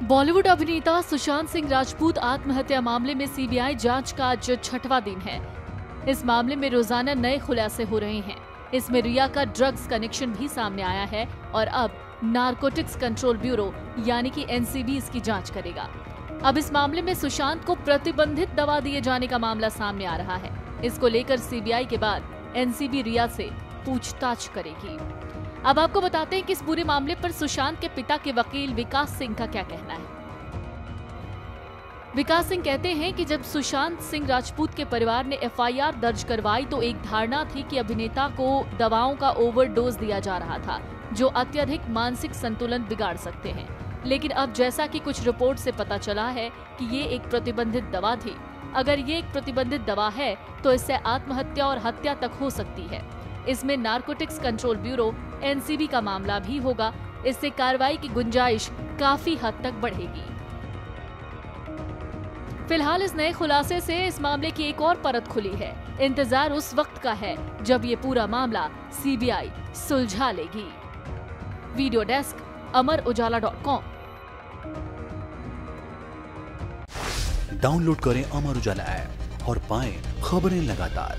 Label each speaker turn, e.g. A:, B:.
A: बॉलीवुड अभिनेता सुशांत सिंह राजपूत आत्महत्या मामले में सीबीआई जाँच का आज छठवां दिन है। इस मामले में रोज़ाना नए खुलासे हो रहे हैं। इसमें रिया का ड्रग्स कनेक्शन भी सामने आया है और अब नारकोटिक्स कंट्रोल ब्यूरो, यानी कि एनसीबी इसकी जाँच करेगा। अब इस मामले में सुशांत को प्रतिबंधित दवा दिए जाने का मामला सामने आ रहा है। इसको लेकर सीबीआई के बाद एनसीबी रिया से पूछताछ करेगी। अब आपको बताते हैं कि इस पूरे मामले पर सुशांत के पिता के वकील विकास सिंह का क्या कहना है। विकास सिंह कहते हैं कि जब सुशांत सिंह राजपूत के परिवार ने एफआईआर दर्ज करवाई तो एक धारणा थी कि अभिनेता को दवाओं का ओवरडोज दिया जा रहा था, जो अत्यधिक मानसिक संतुलन बिगाड़ सकते हैं। लेकिन अब जैसा कि कुछ रिपोर्ट से पता चला है कि ये एक प्रतिबंधित दवा थी। अगर ये एक प्रतिबंधित दवा है तो इससे आत्महत्या और हत्या तक हो सकती है। इसमें नारकोटिक्स कंट्रोल ब्यूरो एनसीबी का मामला भी होगा। इससे कार्रवाई की गुंजाइश काफ़ी हद तक बढ़ेगी। फ़िलहाल इस नए खुलासे से इस मामले की एक और परत खुली है। इंतज़ार उस वक्त का है जब ये पूरा मामला सीबीआई सुलझा लेगी। Video desk Amar Ujala dot com.
B: Download करें अमर उजाला ऐप और पाएँ खबरें लगातार।